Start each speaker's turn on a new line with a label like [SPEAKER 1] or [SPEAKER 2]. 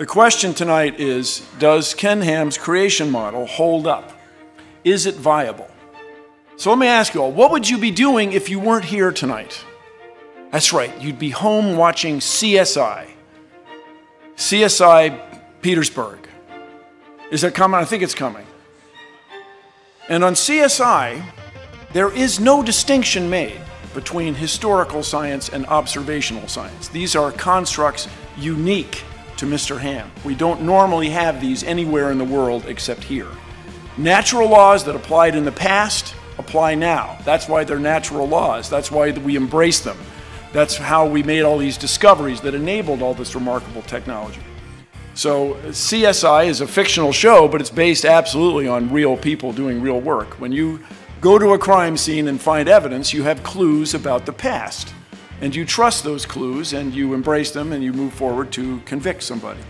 [SPEAKER 1] The question tonight is Does Ken Ham's creation model hold up? Is it viable? So let me ask you all what would you be doing if you weren't here tonight? That's right, you'd be home watching CSI. CSI Petersburg. Is that coming? I think it's coming. And on CSI, there is no distinction made between historical science and observational science. These are constructs unique to Mr. Ham. We don't normally have these anywhere in the world except here. Natural laws that applied in the past apply now. That's why they're natural laws. That's why we embrace them. That's how we made all these discoveries that enabled all this remarkable technology. So CSI is a fictional show, but it's based absolutely on real people doing real work. When you go to a crime scene and find evidence, you have clues about the past and you trust those clues and you embrace them and you move forward to convict somebody.